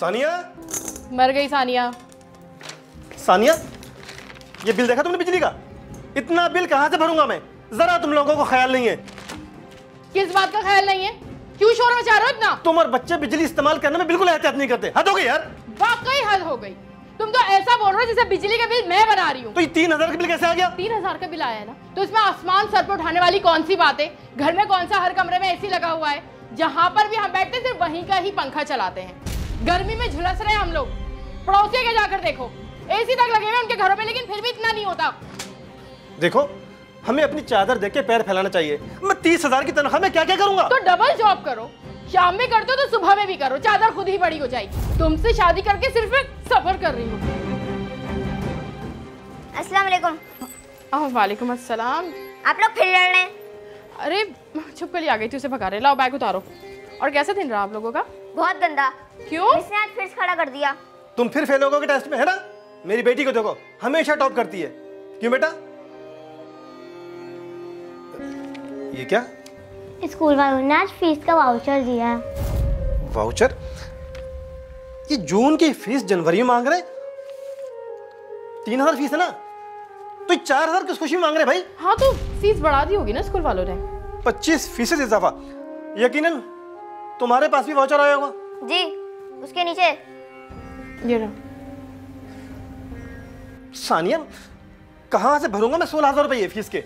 सानिया? मर गई सानिया। सानिया? ये बिल देखा तुमने बिजली का? इतना बिल कहाँ से भरूँगा मैं? जरा तुम लोगों को ख्याल नहीं है। किस बात का ख्याल नहीं है? क्यों शोर मचा रहे हो इतना? तुम और बच्चे बिजली इस्तेमाल करने में बिल्कुल एहतियात नहीं करते। हद हो गई यार। वाकई हद हो गई। तुम तो ऐसा बोल रहे हो जैसे बिजली का बिल मैं बना रही हूँ। तो ये तीन हज़ार का बिल कैसे आ गया? तीन हज़ार का बिल आया ना? तो इसमें आसमान सर पर उठाने वाली कौन सी बात? है घर में कौन सा हर कमरे में एसी लगा हुआ है? जहाँ पर भी हम बैठते सिर्फ़ वहीं का ही पंखा चलाते हैं। गर्मी में झुलस रहे हम लोग। पड़ोसी के जाकर देखो। एसी तक लगे हुए उनके घरों में लेकिन फिर भी इतना नहीं होता। देखो हमें अपनी चादर देख के पैर फैलाना चाहिए। मैं तीस हज़ार की तनख्वाह में क्या क्या करूँगा? तो डबल जॉब करो। शाम में करते हो तो सुबह में भी करो। चादर खुद ही बड़ी हो जाएगी। तुमसे शादी करके सिर्फ़ एक सफ़र कर रही हूँ। अस्सलाम वालेकुम। अस्सलाम। आप लोग फिर लड़ रहे हैं? अरे छुप के लिए आ गई थी उसे भगा रहे लाओ बैग उतारो। और कैसा दिन रहा आप लोगों का? बहुत गंदा। क्यों? इसने आज फिर खड़ा कर दिया। तुम फिर फेल होगे टेस्ट में है ना? मेरी बेटी को देखो हमेशा टॉप करती है। क्यों बेटा? ये क्या? स्कूल वालों ने आज फ़ीस का वाउचर दिया वाउचर? ये जून की फ़ीस जनवरी में मांग रहे तीन हज़ार फ़ीस है ना? तो चार हज़ार किस खुशी में मांग रहे भाई? हाँ तो फ़ीस बढ़ा दी होगी ना स्कूल वालों ने। पच्चीस फ़ीसद इजाफा। यकीनन तुम्हारे पास भी वाउचर आया होगा। जी उसके नीचे। ये रहा सानिया कहाँ से भरूँगा मैं सोलह हज़ार रुपये फ़ीस के?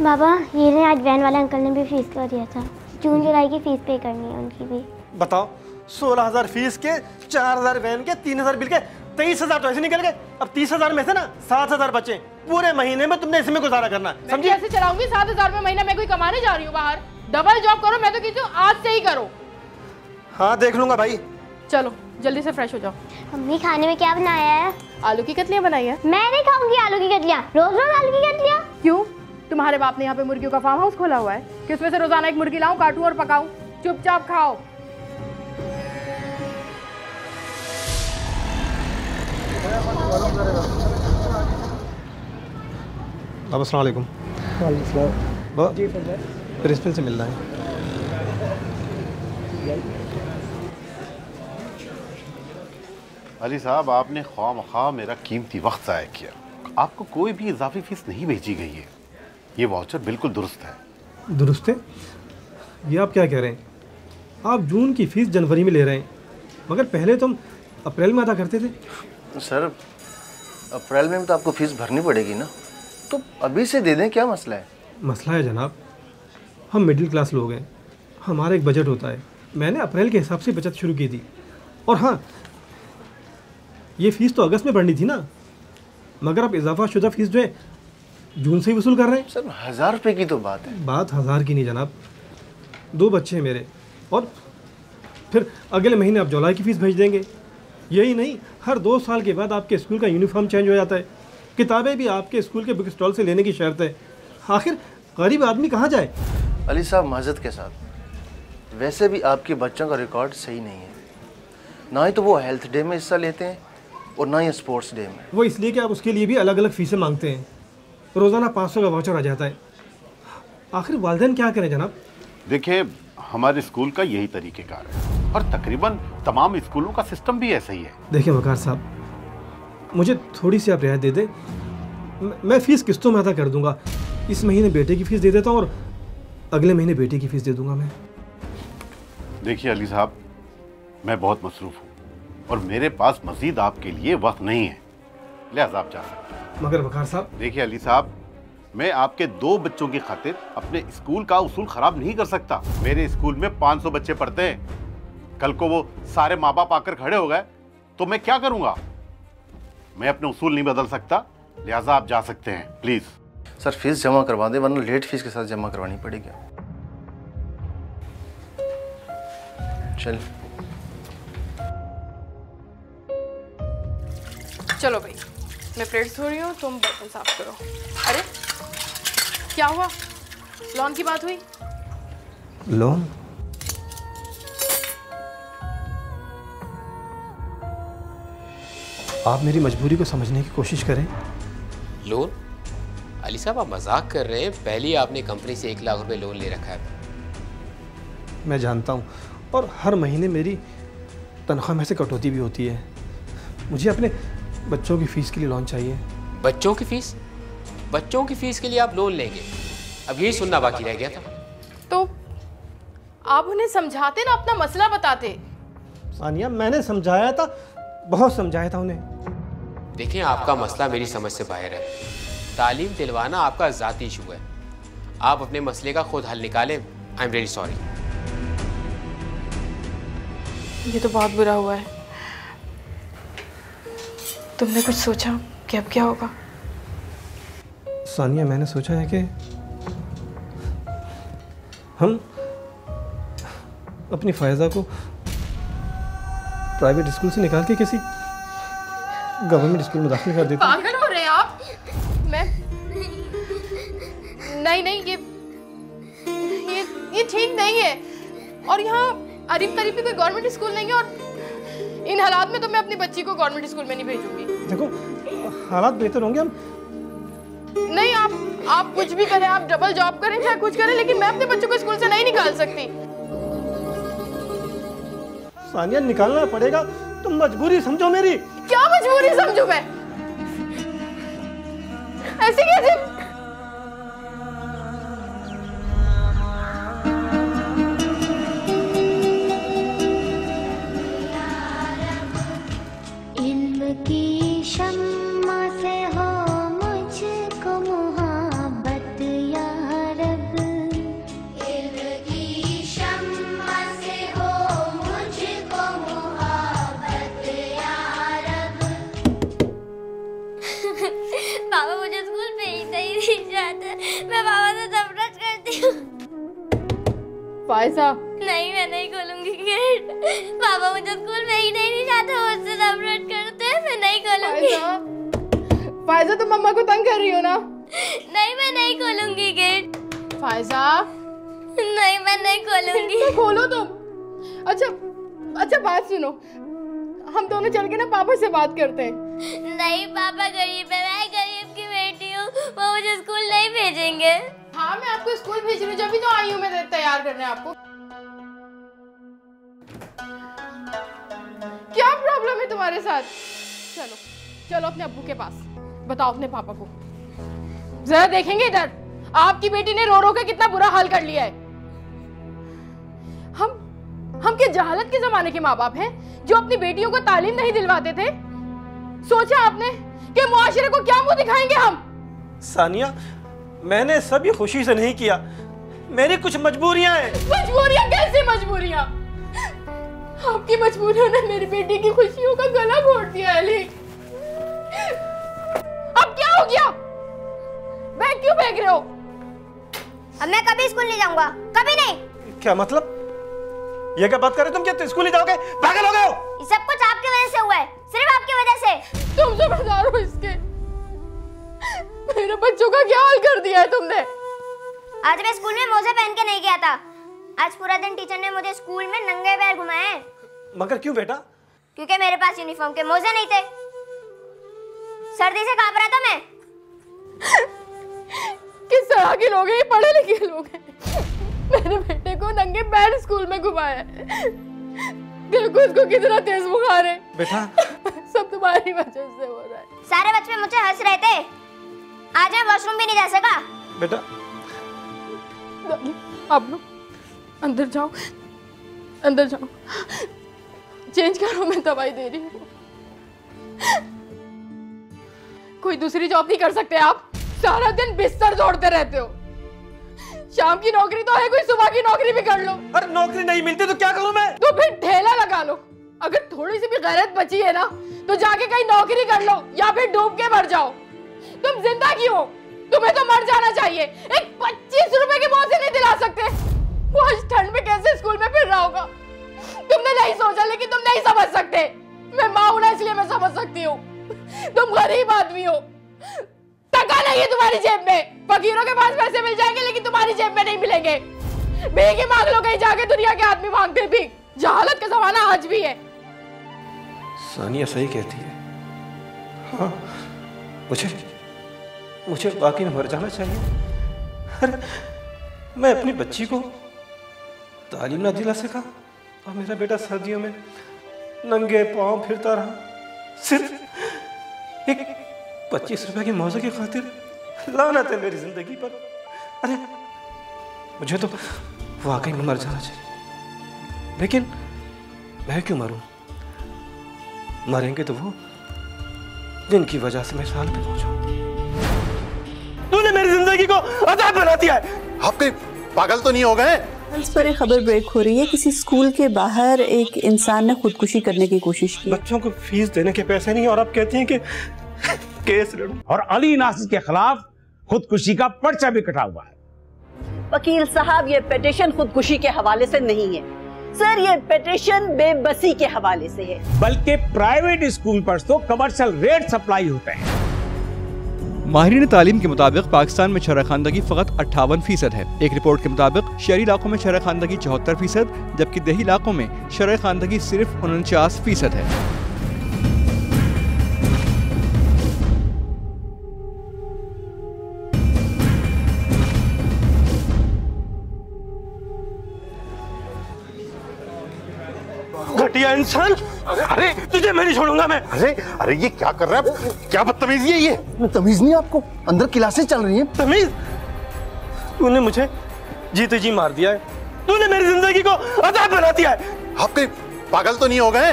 बाबा ये ने आज वैन वाले अंकल ने भी फ़ीस कर दिया था। जून जुलाई की फ़ीस पे करनी है उनकी भी। बताओ सोलह हज़ार फ़ीस के चार हज़ार वैन के तीन हज़ार बिल के तेईस हज़ार तो ऐसे निकल गए। अब तीस हज़ार में से ना सात हज़ार बचे। पूरे महीने में तुमने इसमें गुजारा करना है, समझी? कैसे चलाऊँगी? सात हज़ार में महीना मैं कोई कमाने जा रही हूँ बाहर। डबल जॉब करो मैं तो कहती हूँ आज से ही करो। हाँ देख लूँगा भाई। चलो जल्दी से फ्रेश हो जाओ। मम्मी खाने में क्या बनाया है? आलू की कतलियाँ बनाई है। मैं नहीं खाऊँगी आलू की कतलियाँ। रोज रोज आलू की कतलियाँ। क्यों? तुम्हारे बाप ने यहाँ पे मुर्गियों का फार्म हाउस खोला हुआ है। कि उसमें से रोज़ाना एक मुर्गी लाऊं काटूं और पकाऊं? चुपचाप खाओ। अब असलकुम प्रिंसिपल से मिलना है। अली साहब आपने ख्वाम खा मेरा कीमती वक्त ज़ाय किया। आपको कोई भी इजाफी फ़ीस नहीं भेजी गई है। ये वाउचर बिल्कुल दुरुस्त है। दुरुस्त है? ये आप क्या कह रहे हैं? आप जून की फ़ीस जनवरी में ले रहे हैं मगर पहले तो हम अप्रैल में अदा करते थे। सर अप्रैल में तो आपको फ़ीस भरनी पड़ेगी ना। तो अभी से दे दें क्या मसला है? मसला है जनाब हम मिडिल क्लास लोग हैं हमारा एक बजट होता है। मैंने अप्रैल के हिसाब से बचत शुरू की थी। और हाँ ये फ़ीस तो अगस्त में बढ़नी थी ना। मगर आप इजाफा शुदा फ़ीस जो है जून से ही वसूल कर रहे हैं। सर हज़ार रुपये की तो बात है। बात हज़ार की नहीं जनाब। दो बच्चे हैं मेरे। और फिर अगले महीने आप जुलाई की फ़ीस भेज देंगे। यही नहीं हर दो साल के बाद आपके स्कूल का यूनिफॉर्म चेंज हो जाता है। किताबें भी आपके स्कूल के बुक स्टॉल से लेने की शर्त है। आखिर गरीब आदमी कहाँ जाए? अली साहब माजत के साथ। वैसे भी आपके बच्चों का रिकॉर्ड सही नहीं है। ना ही तो वो हेल्थ डे में हिस्सा लेते हैं और ना ही स्पोर्ट्स डे में। वो इसलिए कि आप उसके लिए भी अलग अलग फ़ीसें मांगते हैं। रोज़ाना पाँच सौ का वाउचर आ जाता है। आखिर वालदेन क्या करें जनाब? देखिए हमारे स्कूल का यही तरीक़ेकार है। और तकरीबन तमाम स्कूलों का सिस्टम भी ऐसा ही है। देखिए वकार साहब मुझे थोड़ी सी आप रियायत दे दें। मैं- मैं फ़ीस किस्तों में अदा कर दूँगा। इस महीने बेटे की फ़ीस दे देता हूँ और अगले महीने बेटे की फ़ीस दे दूँगा मैं। देखिए अली साहब मैं बहुत मसरूफ़ हूँ। और मेरे पास मजीद आपके लिए वक्त नहीं है। लिहाजा आप जा सकते हैं। मगर वकार साहब। देखिए अली साहब मैं आपके दो बच्चों की खातिर अपने स्कूल का उसूल खराब नहीं कर सकता। मेरे स्कूल में 500 बच्चे पढ़ते हैं। कल को वो सारे माँ बाप आकर खड़े हो गए तो मैं क्या करूँगा? मैं अपने उसूल नहीं बदल सकता। लिहाजा आप जा सकते हैं प्लीज़। सर फ़ीस जमा करवा दें वरना लेट फ़ीस के साथ जमा करवानी पड़ेगी। चल चलो भाई मैं प्लेट्स धो रही हूँ तुम बर्तन साफ़ करो। अरे क्या हुआ? लॉन की बात हुई? लोन? आप मेरी मजबूरी को समझने की कोशिश करें। लोन अली साहब आप मज़ाक कर रहे हैं। पहले ही आपने कंपनी से एक लाख रुपए लोन ले रखा है। मैं जानता हूँ और हर महीने मेरी तनख्वाह में से कटौती भी होती है। मुझे अपने बच्चों की फ़ीस के लिए लोन चाहिए। बच्चों की फ़ीस? बच्चों की फ़ीस के लिए आप लोन लेंगे। अब यही सुनना बाकी रह गया था। तो आप उन्हें समझाते ना अपना मसला बताते। सानिया मैंने समझाया था बहुत समझाया था उन्हें। देखें आपका मसला मेरी समझ से बाहर है। तालीम दिलवाना आपका ज़ाती इशू है। आप अपने मसले का खुद हल निकालें। आई एम वेरी सॉरी ये तो बहुत बुरा हुआ है। तुमने कुछ सोचा कि अब क्या होगा? सानिया मैंने सोचा है कि हम अपनी फायजा को प्राइवेट स्कूल से निकाल के किसी गवर्नमेंट स्कूल में दाखिल कर देते हैं। पागल हो रहे हैं आप। मैं नहीं नहीं ये ये ये ठीक नहीं है। और यहाँ अरीब करीब भी कोई गवर्नमेंट स्कूल नहीं है और इन हालात में तो मैं अपनी बच्ची को गवर्नमेंट स्कूल में नहीं भेजूँगी। देखो हालात बेहतर होंगे हम। नहीं आप आप कुछ भी करें आप डबल जॉब करें चाहे कुछ करें लेकिन मैं अपने बच्चों को स्कूल से नहीं निकाल सकती। सानिया निकालना पड़ेगा। तुम मजबूरी समझो मेरी। क्या मजबूरी समझू मैं? ऐसे कैसे बात करते हैं। नहीं पापा गरीब है मैं गरीब की बेटी हूँ वो मुझे स्कूल नहीं भेजेंगे। हाँ मैं आपको स्कूल भेज रही हूँ जब तो आई हूँ मैं तैयार करने आपको। क्या प्रॉब्लम है तुम्हारे साथ? चलो चलो अपने अब्बू के पास। बताओ अपने पापा को। जरा देखेंगे इधर। आपकी बेटी ने रो रो के कितना बुरा हाल कर लिया है। हम हम के जहालत के जमाने के माँ बाप हैं जो अपनी बेटियों को तालीम नहीं दिलवाते थे? सोचा आपने कि मुआशरे को क्या मुँह दिखाएँगे हम? सानिया मैंने सब ये खुशी से नहीं किया। मेरी कुछ मजबूरियाँ हैं। मजबूरियाँ? कैसी मजबूरियाँ? आपकी मजबूरियों ने मेरी बेटी की खुशियों का गला घोट दिया अली। अब क्या हो गया? बैग क्यों फेंक रहे हो? अब मैं कभी स्कूल नहीं जाऊँगा। कभी नहीं। क्या मतलब? ये क्या बात कर रहे हो तुम? क्या स्कूल नहीं जाओगे? पागल हो गए हो? सब कुछ आपकी वजह से हुआ है। सिर्फ़ आपकी वजह से। तुम जिम्मेदार हो इसके। मेरे बच्चों का क्या हाल कर दिया है तुमने? आज मैं स्कूल में मोजे पहन के नहीं गया था। आज पूरा दिन टीचर ने मुझे स्कूल में नंगे पैर घुमाए मगर क्यों बेटा? क्योंकि मेरे पास यूनिफॉर्म के मोजे नहीं थे। सर्दी से काँप रहा था मैं। किस तरह के लोग हैं ये? पढ़े लिखे लोग हैं। मेरे बेटे को नंगे पैर स्कूल में घुमाया है देखो इसको कितना तेज बुखार है। बेटा। सब तुम्हारी वजह से हो रहा है। सारे बच्चे मुझे हंस रहे थे। आज मैं वॉशरूम भी नहीं जा सका। बेटा। आप लोग अंदर जाओ। अंदर जाओ। चेंज करो मैं दवाई दे रही हूँ। कोई दूसरी जॉब नहीं कर सकते आप। सारा दिन बिस्तर दौड़ते रहते हो। शाम की नौकरी तो है कोई सुबह की नौकरी भी कर लो। अरे नौकरी नहीं मिलती तो क्या करूँ मैं? अगर थोड़ी सी भी गैरत बची है ना तो जाके कहीं नौकरी कर लो या फिर डूब के मर जाओ। तुम ज़िंदा क्यों हो? तुम्हें तो मर जाना चाहिए। एक पच्चीस रुपए के मौसे नहीं दिला सकते। वो आज ठंड में कैसे स्कूल में फिर रहा होगा? तुमने नहीं सोचा, लेकिन तुम नहीं समझ सकते। मैं माँ हूँ ना, इसलिए मैं समझ सकती हूँ। तुम गरीब आदमी हो। टका नहीं है तुम्हारी जेब में। फकीरों के पास पैसे मिल जाएँगे, लेकिन तुम्हारी जेब में नहीं मिलेंगे। भीख ही मांग लो कहीं जाके दुनिया के आदमी मांगते भी। जहालत का जमाना आज भी है। सानिया सही कहती है। हाँ मुझे मुझे में मर जाना चाहिए। अरे, मैं अपनी बच्ची को तालीम ना दिला सका और मेरा बेटा सर्दियों में नंगे पाँव फिरता रहा। सिर्फ़ एक पच्चीस रुपए की मौजे की खातिर लानत है मेरी ज़िंदगी पर। अरे, मुझे तो वाकई में मर जाना चाहिए। लेकिन मैं क्यों मरूं? मरेंगे तो वो जिनकी वजह से मैं साल पे पहुँचा। तूने मेरी ज़िंदगी को अजाब बना दिया है। आप कहीं पागल तो नहीं हो गए? इस पर एक खबर ब्रेक हो रही है। किसी स्कूल के बाहर एक इंसान ने खुदकुशी करने की कोशिश की। बच्चों को फ़ीस देने के पैसे नहीं और आप कहती हैं कि केस लड़ूं। और अली नासिर के खिलाफ खुदकुशी का पर्चा भी कटा हुआ है। वकील साहब ये पिटिशन खुदकुशी के हवाले से नहीं है। सर ये पिटिशन बेबसी के हवाले से है। बल्कि प्राइवेट स्कूल पर तो कमर्शियल रेट सप्लाई होते हैं। माहरीन तालीम के मुताबिक पाकिस्तान में शरह खानदगी फ़कत अट्ठावन फ़ीसद है। एक रिपोर्ट के मुताबिक शहरी इलाकों में शरह खानदगी चौहत्तर फ़ीसद जबकि दही इलाकों में शरह खानदगी सिर्फ़ उनचास फ़ीसद है। इंसान अरे तुझे मैं नहीं छोड़ूँगा मैं। अरे अरे ये क्या कर रहा है? क्या बदतमीजी है ये? तमीज नहीं आपको। अंदर क्लासेस चल रही हैं। तमीज? तूने मुझे जीते जी मार दिया है। तूने मेरी ज़िंदगी को अजाब बना दिया है। आप कहीं पागल तो नहीं हो गए?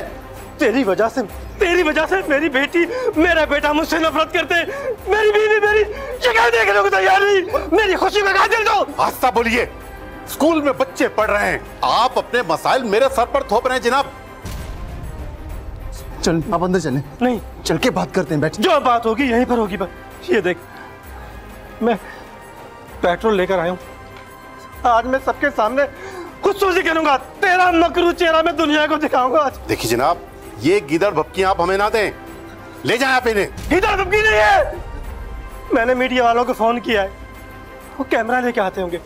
तेरी वजह से तेरी वजह से मेरी बेटी मेरा बेटा मुझसे नफरत करते मेरी बीवी मेरी शिकायत देखने को तैयार नहीं। मेरी खुशी में कातिल दो। आस्ता बोलिए स्कूल में बच्चे पढ़ रहे हैं। आप अपने मसाइल मेरे सर पर थोप रहे हैं जनाब। चल आप अंदर चलें। नहीं। चल के बात करते हैं बैठ। जो बात होगी यहीं पर होगी बस। ये देख मैं पेट्रोल लेकर आया हूँ। आज मैं सबके सामने खुद सोची करूँगा तेरा मकरू चेहरा मैं दुनिया को दिखाऊँगा। आज देखिए जनाब ये गिदड़ भपकी आप हमें ना दें। ले जाएँ आप इन्हें। इधर धमकी नहीं है! मैंने मीडिया वालों को फ़ोन किया है। वो कैमरा लेके आते होंगे।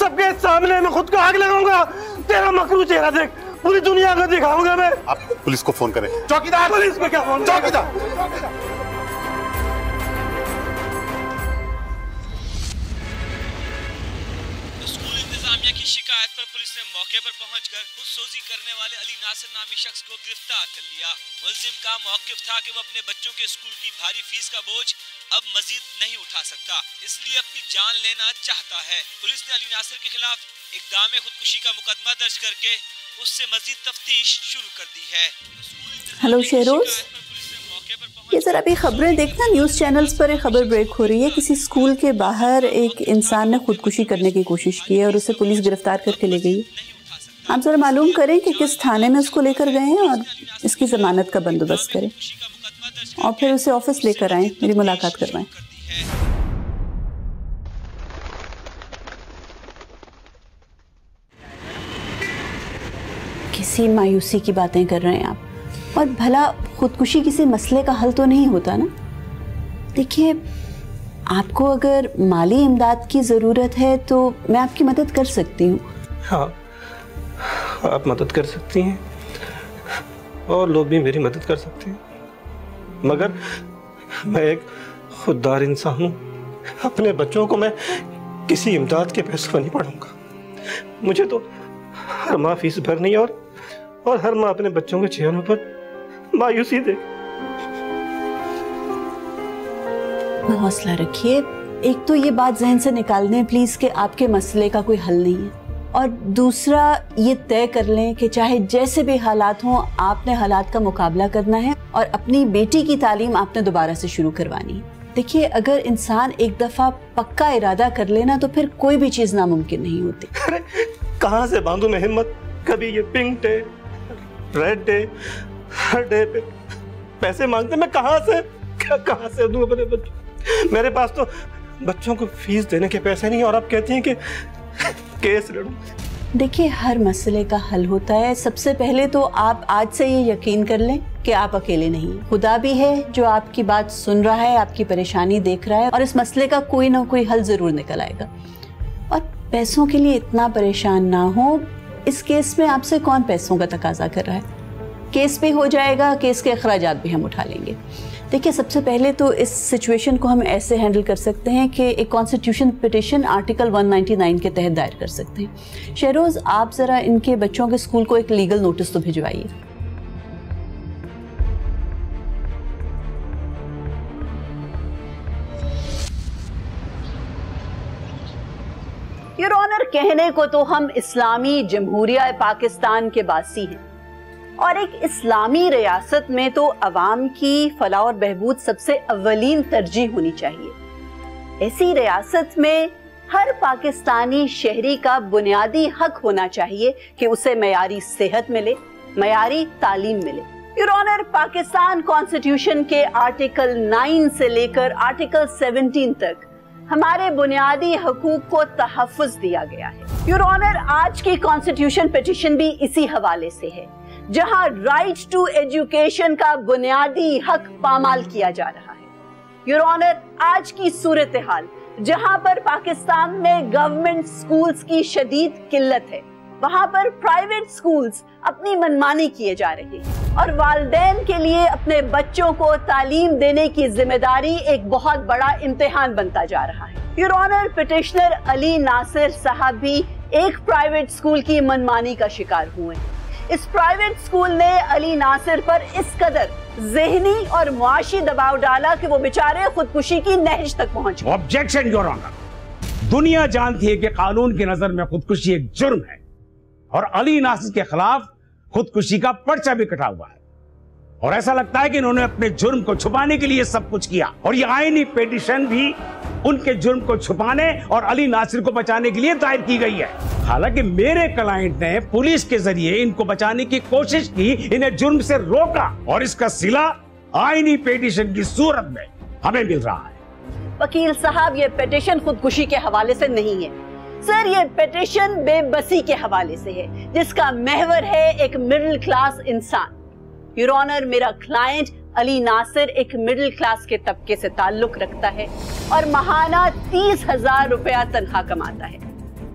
सबके सामने मैं खुद को आग लगाऊँगा। तेरा मकरू चेहरा देख पूरी दुनिया को दिखाऊँगा मैं। आप पुलिस को फ़ोन करें। चौकीदार। पुलिस को क्या फ़ोन चौकीदार। स्कूल इंतजामिया की शिकायत पर पुलिस ने मौके पर पहुंचकर खुदसोजी करने वाले अली नासिर नामी शख्स को गिरफ़्तार कर लिया। मुलजिम का मौकिफ था कि वो अपने बच्चों के स्कूल की भारी फ़ीस का बोझ अब मजीद नहीं उठा सकता। इसलिए अपनी जान लेना चाहता है। पुलिस ने अली नासिर के खिलाफ इकदाम खुदकुशी का मुकदमा दर्ज करके उससे मजीद तफ्तीश शुरू कर दी है। हेलो शेरोज ये जरा अभी खबरें देखना न्यूज़ चैनल्स पर एक खबर ब्रेक हो रही है। किसी स्कूल के बाहर एक इंसान ने खुदकुशी करने की कोशिश की है और उसे पुलिस गिरफ़्तार करके ले गई आप जरा मालूम करें कि किस थाने में उसको लेकर गए हैं और इसकी ज़मानत का बंदोबस्त करें। और फिर उसे ऑफ़िस लेकर आए मेरी मुलाकात करवाएँ। किसी मायूसी की बातें कर रहे हैं आप? और भला खुदकुशी किसी मसले का हल तो नहीं होता ना? देखिए, आपको अगर माली इमदाद की ज़रूरत है तो मैं आपकी मदद कर सकती हूँ। हाँ आप मदद कर सकती हैं और लोग भी मेरी मदद कर सकते हैं। मगर मैं एक खुददार इंसान हूँ। अपने बच्चों को मैं किसी इमदाद के पैसों पर नहीं पढ़ूँगा। मुझे तो हर माह फ़ीस भरनी और और हर माँ अपने बच्चों के चेहरों पर मायूसी दे। हौसला रखिए। एक तो ये बात जहन से निकाल दें प्लीज़ कि आपके मसले का कोई हल नहीं है। और दूसरा ये तय कर लें कि चाहे जैसे भी हालात हों आपने हालात का मुकाबला करना है और अपनी बेटी की तालीम आपने दोबारा से शुरू करवानी है। देखिए अगर इंसान एक दफ़ा पक्का इरादा कर लेना तो फिर कोई भी चीज़ नामुमकिन नहीं होती। अरे कहाँ से बांधू मैं हिम्मत? कभी ये पिंक डे रेड डे हर डे पे पैसे मांगते मैं कहाँ से कहाँ से दूँ अपने बच्चों? मेरे पास तो बच्चों को फ़ीस देने के पैसे नहीं और आप कहती हैं कि केस लड़ूं। देखिए, हर मसले का हल होता है। सबसे पहले तो आप आज से ये यकीन कर लें कि आप अकेले नहीं खुदा भी है जो आपकी बात सुन रहा है, आपकी परेशानी देख रहा है और इस मसले का कोई ना कोई हल ज़रूर निकल आएगा। और पैसों के लिए इतना परेशान ना हो इस केस में आपसे कौन पैसों का तकाजा कर रहा है? केस भी हो जाएगा, केस के अखराज भी हम उठा लेंगे। देखिए, सबसे पहले तो इस सिचुएशन को हम ऐसे हैंडल कर सकते हैं कि एक कॉन्स्टिट्यूशन पिटिशन आर्टिकल 199 के तहत दायर कर सकते हैं। शहरोज़, आप ज़रा इनके बच्चों के स्कूल को एक लीगल नोटिस तो भिजवाइए। कहने को तो हम इस्लामी जमहूरिया पाकिस्तान के बासी हैं। और एक इस्लामी रियासत में तो अवाम की फलाह और बहबूद सबसे अवलीन तरजीह होनी चाहिए। ऐसी रियासत में हर पाकिस्तानी शहरी का बुनियादी हक होना चाहिए कि उसे मयारी सेहत मिले मयारी तालीम मिले। योर ऑनर पाकिस्तान कॉन्स्टिट्यूशन के आर्टिकल 9 से लेकर आर्टिकल 17 तक हमारे बुनियादी हकूक को तहफ़ दिया गया है। योर ऑनर आज की कॉन्स्टिट्यूशन पिटिशन भी इसी हवाले से है, जहाँ राइट टू एजुकेशन का बुनियादी हक पामाल किया जा रहा है। योर ऑनर आज की सूरत हाल, जहाँ पर पाकिस्तान में गवर्नमेंट स्कूल्स की शदीद किल्लत है। वहाँ पर प्राइवेट स्कूल्स अपनी मनमानी किए जा रहे हैं और वालदेन के लिए अपने बच्चों को तालीम देने की ज़िम्मेदारी एक बहुत बड़ा इम्तिहान बनता जा रहा है। Your honour petitioner Ali Nasir sahab भी एक प्राइवेट स्कूल की मनमानी का शिकार हुए इस प्राइवेट स्कूल ने अली नासिर पर इस कदर जहनी और मुआशी दबाव डाला कि वो बेचारे खुदकुशी की नहज तक पहुँच ऑब्जेक्शन योर ऑनर दुनिया जानती है कि कानून की नज़र में खुदकुशी एक जुर्म है। और अली नासिर के खिलाफ खुदकुशी का पर्चा भी कटा हुआ है। और ऐसा लगता है कि इन्होंने अपने जुर्म को छुपाने के लिए सब कुछ किया। और ये आईनी पेटिशन भी उनके जुर्म को छुपाने और अली नासिर को बचाने के लिए दायर की गई है। हालाँकि मेरे क्लाइंट ने पुलिस के ज़रिए इनको बचाने की कोशिश की, इन्हें जुर्म से रोका और इसका सिला आईनी पेटिशन की सूरत में हमें मिल रहा है। वकील साहब, ये पिटिशन खुदकुशी के हवाले से नहीं है। सर, ये पिटिशन बेबसी के हवाले से है, जिसका महवर है एक मिडिल क्लास इंसान। यूर ऑनर मेरा क्लाइंट अली नासिर एक मिडिल क्लास के तबके से ताल्लुक रखता है और महाना तीस हज़ार रुपया तनख्वाह कमाता है।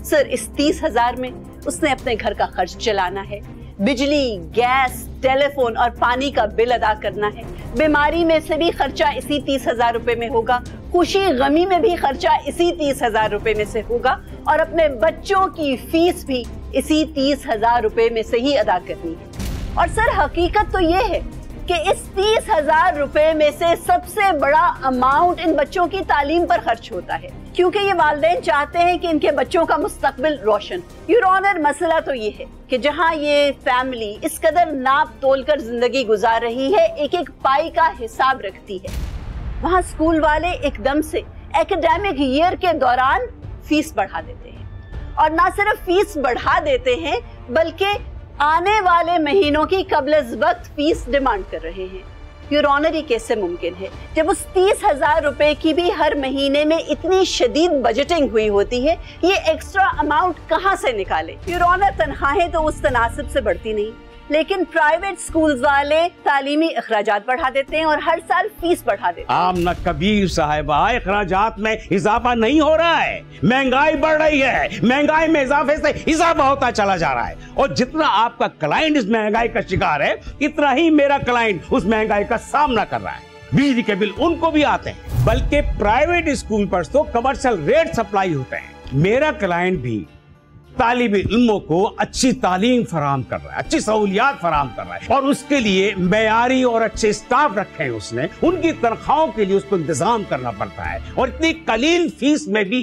सर, इस तीस हज़ार में उसने अपने घर का खर्च चलाना है, बिजली, गैस टेलीफोन और पानी का बिल अदा करना है। बीमारी में से भी खर्चा इसी तीस हज़ार रुपए में होगा, खुशी, गमी में भी खर्चा इसी तीस हज़ार रुपए में से होगा। और अपने बच्चों की फ़ीस भी इसी तीस हज़ार रुपए में से ही अदा करनी है। और सर, हकीकत तो ये है कि इस तीस हज़ार रुपए में से सबसे बड़ा अमाउंट इन बच्चों की तालीम पर खर्च होता है। क्योंकि ये वालदेन चाहते हैं कि इनके बच्चों का मुस्तकबिल रोशन। यूर ऑनर मसला तो ये है कि जहाँ ये फैमिली इस कदर नाप तोल कर ज़िंदगी गुजार रही है एक एक पाई का हिसाब रखती है। वहाँ स्कूल वाले एकदम से एकेडमिक ईयर के दौरान फ़ीस बढ़ा देते हैं। और ना सिर्फ़ फ़ीस बढ़ा देते हैं, बल्कि आने वाले महीनों की कबल वक्त फ़ीस डिमांड कर रहे हैं। योर ऑनर ये कैसे मुमकिन है? जब उस तीस हज़ार रुपए की भी हर महीने में इतनी शदीद बजटिंग हुई होती है, ये एक्स्ट्रा अमाउंट कहाँ से निकाले? योर ऑनर तनख्वाहें तो उस तनासिब से बढ़ती नहीं। लेकिन प्राइवेट स्कूल्स वाले तालीमी अखराज बढ़ा देते हैं और हर साल फ़ीस बढ़ा देते हैं। न कबीर साहिबा अखराजात में इजाफा नहीं हो रहा है। महँगाई बढ़ रही है। महँगाई में इजाफे से इजाफा होता चला जा रहा है। और जितना आपका क्लाइंट इस महँगाई का शिकार है, इतना ही मेरा क्लाइंट उस महँगाई का सामना कर रहा है। बिजली के बिल उनको भी आते हैं। बल्कि प्राइवेट स्कूल पर तो कमर्शियल रेट सप्लाई होते हैं। मेरा क्लाइंट भी तालिब इल्मों को अच्छी तालीम फराम कर रहा है अच्छी सहूलियात फराम कर रहा है। और उसके लिए मैारी और अच्छे स्टाफ रखे हैं उसने। उनकी तनख्वाहों के लिए उसको इंतज़ाम करना पड़ता है। और इतनी कलील फ़ीस में भी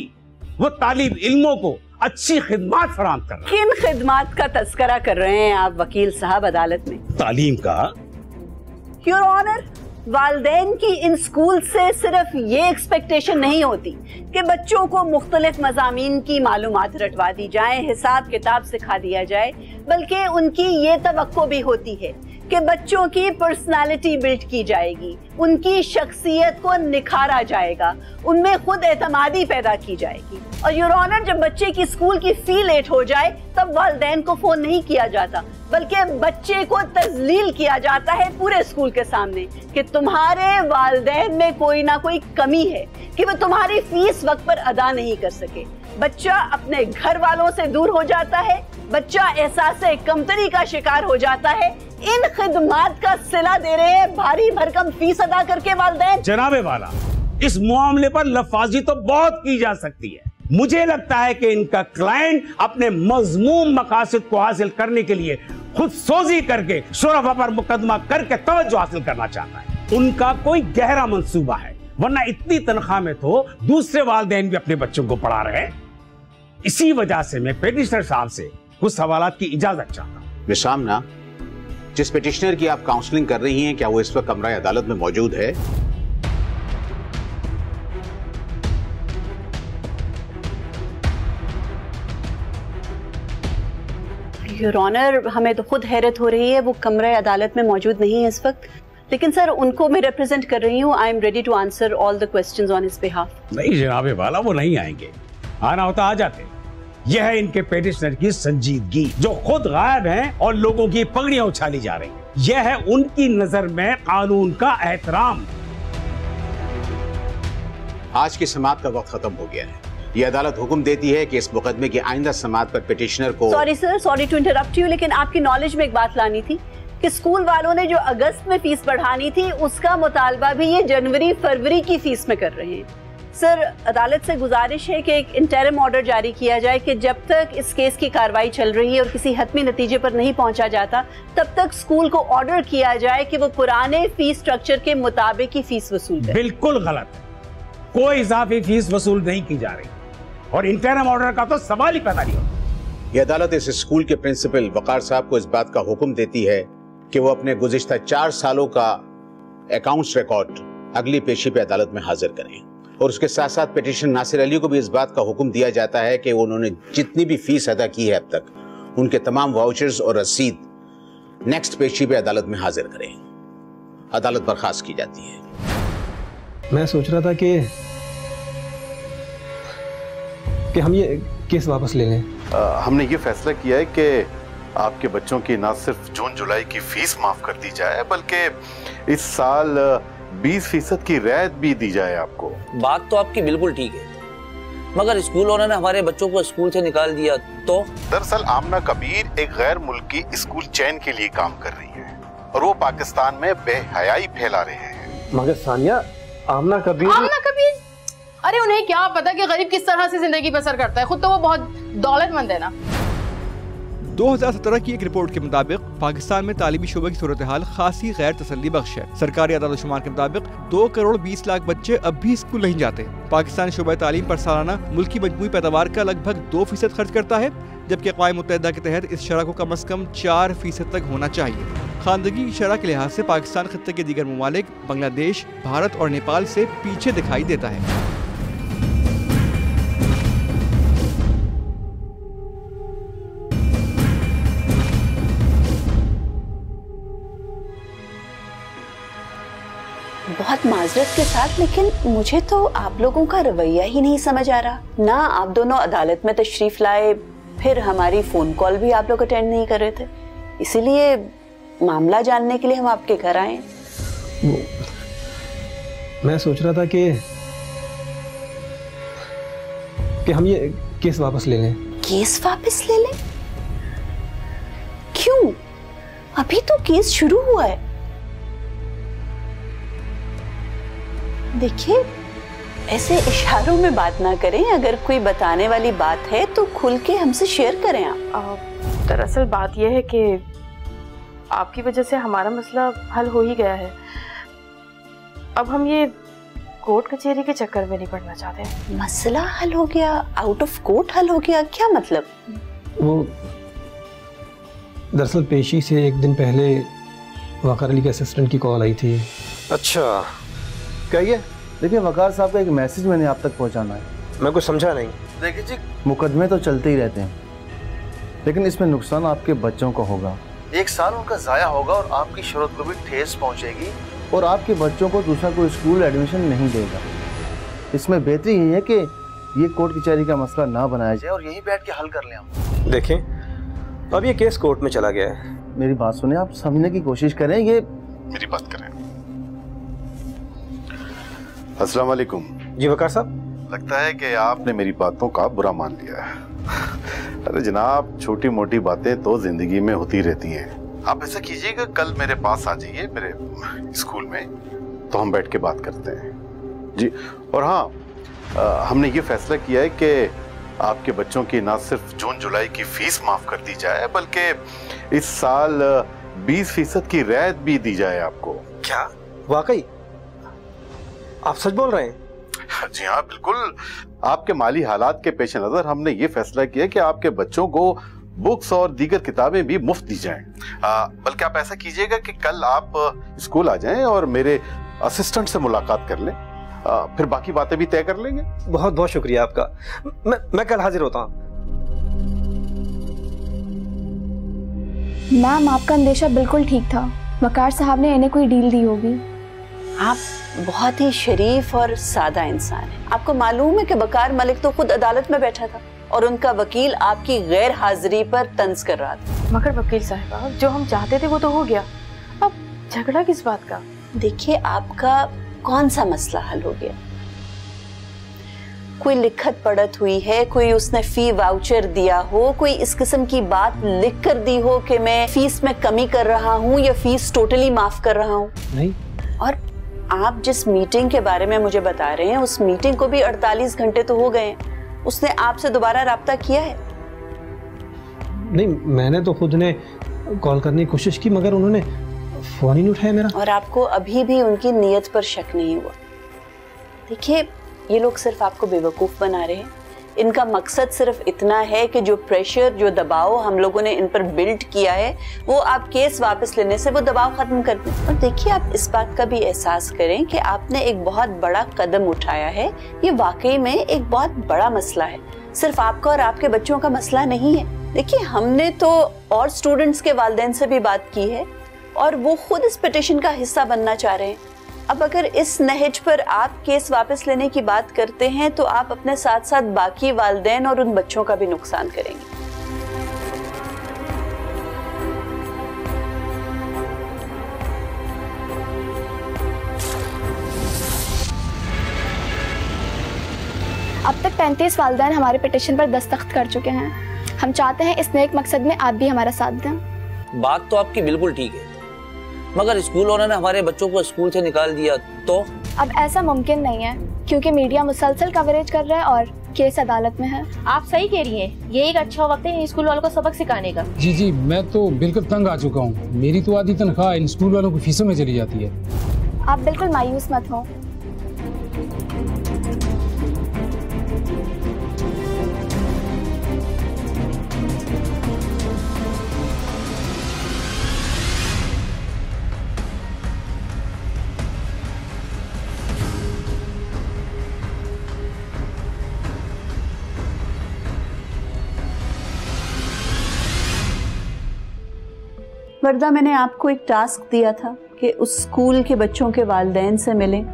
वो तालिब इलमों को अच्छी खिदमत फराम कर रहा है। किन खिदमत का तस्करा कर रहे हैं आप वकील साहब अदालत में? तालीम का योर ऑनर वालदेन की इन स्कूल से सिर्फ़ ये एक्सपेक्टेशन नहीं होती कि बच्चों को मुख्तलिफ़ मजामी की मालूम रटवा दी जाए हिसाब किताब सिखा दिया जाए, बल्कि उनकी ये तो भी होती है कि बच्चों की पर्सनालिटी बिल्ड की जाएगी। उनकी शख्सियत को निखारा जाएगा। उनमें खुद एतमादी पैदा की जाएगी। और यूर ऑनर जब बच्चे की स्कूल की फ़ी लेट हो जाए, तब वालदेन को फ़ोन नहीं किया जाता। बल्कि बच्चे को तजलील किया जाता है पूरे स्कूल के सामने कि तुम्हारे वालदेन में कोई ना कोई कमी है, कि वो तुम्हारी फ़ीस वक्त पर अदा नहीं कर सके। बच्चा अपने घर वालों से दूर हो जाता है बच्चा एहसास कमतरी का शिकार हो जाता है। इन खिदमात का सिला दे रहे हैं भारी भरकम फ़ीस अदा करके वालदेन। जनाबे वाला, इस मामले पर लफाजी तो बहुत की जा सकती है। मुझे लगता है कि इनका क्लाइंट अपने मजमूम मकासद को हासिल करने के लिए खुद सोजी करके शोरफा पर मुकदमा करके तवज्जो हासिल करना चाहता है। उनका कोई गहरा मंसूबा है, वरना इतनी तनख्वाह में तो दूसरे वालदेन भी अपने बच्चों को पढ़ा रहे हैं। इसी वजह से मैं पेटिशनर साहब से कुछ सवाल की इजाज़त चाहता हूँ। विशामना जिस पिटिशनर की आप काउंसलिंग कर रही हैं क्या वो इस वक्त कमरा अदालत में मौजूद है? योर ऑनर हमें तो खुद हैरत हो रही है वो कमरा अदालत में मौजूद नहीं है इस वक्त। लेकिन सर उनको मैं रिप्रेजेंट कर रही हूँ। I am ready to answer all the questions on his behalf नहीं जनाबे वाला वो नहीं आएँगे। आना होता आ जाते। यह है इनके पेटिशनर की संजीदगी जो खुद गायब हैं और लोगों की पगड़ियाँ उछाली जा रही हैं। यह है उनकी नज़र में कानून का एहतराम। आज की समाप्त का वक्त खत्म हो गया है। ये अदालत हुक्म देती है कि इस मुकदमे की आइंदा समात पर पिटिशनर को sorry sir sorry to interrupt you लेकिन आपकी नॉलेज में एक बात लानी थी कि स्कूल वालों ने जो अगस्त में फ़ीस बढ़ानी थी उसका मुतालबा भी ये जनवरी फरवरी की फ़ीस में कर रहे हैं। सर अदालत से गुजारिश है कि एक इंटरम ऑर्डर जारी किया जाए कि जब तक इस केस की कार्रवाई चल रही है और किसी हतमी नतीजे पर नहीं पहुँचा जाता तब तक स्कूल को ऑर्डर किया जाए कि वो पुराने फ़ीस स्ट्रक्चर के मुताबिक ही फ़ीस वसूल करे। बिल्कुल गलत कोई इजाफी फ़ीस वसूल नहीं की जा रही। और इंटरम ऑर्डर का तो सवाल ही पैदा नहीं होता। ये अदालत इस स्कूल के प्रिंसिपल वकार साहब को इस बात का हुक्म देती है कि वो अपने गुजश्ता चार सालों का अकाउंट्स रिकॉर्ड अगली पेशी पे अदालत में हाजिर करें। और उसके साथ साथ पिटिशन नासिर अली को भी इस बात का हुक्म दिया जाता है कि उन्होंने जितनी भी फ़ीस अदा की है अब तक उनके तमाम वाउचर्स और रसीद नेक्स्ट पेशी पे अदालत में हाजिर करें। अदालत बर्खास्त की जाती है। मैं सोच रहा था कि कि हम ये केस वापस ले लें। आ, हमने ये फैसला किया है कि आपके बच्चों की ना सिर्फ़ जून जुलाई की फ़ीस माफ़ कर दी जाए बल्कि इस साल 20 फ़ीसद की रियायत भी दी जाए आपको। बात तो आपकी बिल्कुल ठीक है। मगर स्कूल वालों ने हमारे बच्चों को स्कूल से निकाल दिया तो? दरअसल आमना कबीर एक गैर मुल्की स्कूल चैन के लिए काम कर रही है और वो पाकिस्तान में बेहयाई फैला रहे हैं। मगर सानिया आमना कबीर आमना कबीर? अरे उन्हें क्या पता कि गरीब किस तरह से ज़िंदगी बसर करता है। खुद तो वो बहुत दौलतमंद है ना। 2017 की एक रिपोर्ट के मुताबिक पाकिस्तान में तालीमी शोबे की सूरत हाल खासी गैर तसली बख्श है। सरकारी आदाद शुमार के मुताबिक दो करोड़ बीस लाख बच्चे अब भी स्कूल नहीं जाते। पाकिस्तान शोबा तालीम पर सालाना मुल्की मजमू पैदावार का लगभग दो फ़ीसद खर्च करता है, जबकि अकवा मुतहदा के तहत इस शरह को कम अज कम चार फ़ीसद तक होना चाहिए। खानदगी की शरह के लिहाज से पाकिस्तान खत्े के दीगर ममालिक बांग्लादेश, भारत और नेपाल से पीछे दिखाई देता है। माजरत के साथ लेकिन मुझे तो आप लोगों का रवैया ही नहीं समझ आ रहा। ना आप दोनों अदालत में तशरीफ़ लाए फिर हमारी फ़ोन कॉल भी आप लोग अटेंड नहीं कर रहे थे। इसीलिए मामला जानने के लिए हम आपके घर आए। मैं सोच रहा था कि कि हम ये केस वापस ले लें। केस वापस ले लें? क्यों? अभी तो केस शुरू हुआ है। देखिए ऐसे इशारों में बात ना करें। अगर कोई बताने वाली बात है तो खुल के हमसे शेयर करें आप। दरअसल बात यह है कि आपकी वजह से हमारा मसला हल हो ही गया है। अब हम ये कोर्ट कचहरी के चक्कर में नहीं पड़ना चाहते मसला हल हो गया? आउट ऑफ़ कोर्ट हल हो गया? क्या मतलब? वो दरअसल पेशी से एक दिन पहले वकार अली के असिस्टेंट की कॉल आई थी। अच्छा। कहिए। देखिए वकार साहब का एक मैसेज मैंने आप तक पहुंचाना है। मैं कुछ समझा नहीं। देखिए जी। मुकदमे तो चलते ही रहते हैं। लेकिन इसमें नुकसान आपके बच्चों को होगा। एक साल उनका ज़ाया होगा और आपकी शरत को भी ठेस पहुंचेगी। और आपके बच्चों को दूसरा कोई स्कूल एडमिशन नहीं देगा। इसमें बेहतरी यही है कि ये कोर्ट कचहरी का मसला ना बनाया जाए। और यहीं बैठ के हल कर लें हम। देखें अब ये केस कोर्ट में चला गया है। मेरी बात सुने आप समझने की कोशिश करें ये मेरी बात करें। अस्सलाम वालेकुम। जी वकार साहब। लगता है कि आपने मेरी बातों का बुरा मान लिया है। अरे जनाब छोटी मोटी बातें तो ज़िंदगी में होती रहती हैं। आप ऐसा कीजिएगा कल मेरे पास आ जाइए मेरे स्कूल में तो हम बैठ के बात करते हैं। जी और हाँ आ, हमने ये फैसला किया है कि आपके बच्चों की ना सिर्फ़ जून जुलाई की फ़ीस माफ़ कर दी जाए बल्कि इस साल 20 फ़ीसद की रियायत भी दी जाए आपको। क्या? वाकई? आप सच बोल रहे हैं? जी हाँ बिल्कुल। आपके माली हालात के पेश नज़र हमने ये फैसला किया कि आपके बच्चों को बुक्स और दीगर किताबें भी मुफ़्त दी जाएँ। बल्कि आप ऐसा कीजिएगा कि कल आप स्कूल आ जाएँ और मेरे असिस्टेंट से मुलाकात कर लें। आ, फिर बाकी बातें भी तय कर लेंगे। बहुत बहुत शुक्रिया आपका। मैं मैं कल हाजिर होता हूँ। मैम आपका अंदेशा बिल्कुल ठीक था। वकार साहब ने इन्हें कोई डील दी होगी। आप बहुत ही शरीफ और सादा इंसान हैं। आपको मालूम है कि बकार मलिक तो खुद अदालत में बैठा था और उनका वकील आपकी गैर हाजिरी पर तंज कर रहा था। मगर वकील साहबा जो हम चाहते थे वो तो हो गया। अब झगड़ा किस बात का? देखिए आपका कौन सा मसला हल हो गया? कोई लिखत पढ़त हुई है कोई उसने फ़ी वाउचर दिया हो कोई इस किस्म की बात लिख कर दी हो कि मैं फ़ीस में कमी कर रहा हूँ या फ़ीस टोटली माफ़ कर रहा हूँ? नहीं। और आप जिस मीटिंग के बारे में मुझे बता रहे हैं उस मीटिंग को भी 48 घंटे तो हो गए हैं। उसने आपसे दोबारा रब्ता किया है? नहीं मैंने तो खुद ने कॉल करने की कोशिश की मगर उन्होंने फ़ोन ही नहीं उठाया मेरा। और आपको अभी भी उनकी नीयत पर शक नहीं हुआ। देखिए ये लोग सिर्फ़ आपको बेवकूफ़ बना रहे हैं। इनका मकसद सिर्फ़ इतना है कि जो प्रेशर जो दबाव हम लोगों ने इन पर बिल्ड किया है, वो आप केस वापस लेने से वो दबाव खत्म कर दें। और देखिए, आप इस बात का भी एहसास करें कि आपने एक बहुत बड़ा कदम उठाया है। ये वाकई में एक बहुत बड़ा मसला है। सिर्फ़ आपका और आपके बच्चों का मसला नहीं है। देखिए, हमने तो और स्टूडेंट्स के वालदेन से भी बात की है और वो खुद इस पिटिशन का हिस्सा बनना चाह रहे हैं। अब अगर इस नहज पर आप केस वापस लेने की बात करते हैं तो आप अपने साथ साथ बाकी वालदेन और उन बच्चों का भी नुकसान करेंगे। अब तक 35 वालदेन हमारे पिटिशन पर दस्तखत कर चुके हैं। हम चाहते हैं इस नेक मकसद में आप भी हमारा साथ दें। बात तो आपकी बिल्कुल ठीक है। मगर स्कूल वालों ने हमारे बच्चों को स्कूल से निकाल दिया तो? अब ऐसा मुमकिन नहीं है क्योंकि मीडिया मुसलसल कवरेज कर रहा है और केस अदालत में है। आप सही कह रही हैं। ये एक अच्छा वक्त है इन स्कूल वालों को सबक सिखाने का। जी जी मैं तो बिल्कुल तंग आ चुका हूँ। मेरी तो आधी तनख्वाह इन स्कूल वालों की फीसों में चली जाती है। आप बिल्कुल मायूस मत हो। वर्दा मैंने आपको एक टास्क दिया था कि उस स्कूल के बच्चों के वालदेन से मिलें।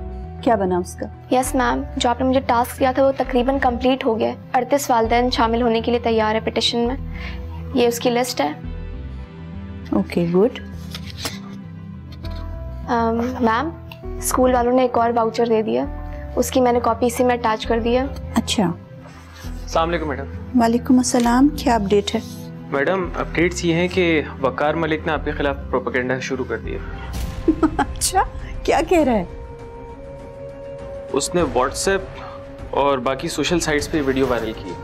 क्या बना उसका? यस मैम जो आपने मुझे टास्क दिया था वो तकरीबन कंप्लीट हो गया अड़तीस वालदेन शामिल होने के लिए तैयार है पिटिशन में। ये उसकी लिस्ट है। ओके गुड मैम स्कूल वालों ने एक और वाउचर दे दिया। उसकी मैंने कॉपी इसी में अटैच कर दिया अच्छा। मैडम वालेकुम अस्सलाम। क्या अपडेट है? मैडम अपडेट्स ये हैं कि वकार मलिक ने आपके खिलाफ प्रोपेगेंडा शुरू कर दिया। अच्छा क्या कह रहा है? उसने व्हाट्सएप और बाकी सोशल साइट्स पे वीडियो वायरल की।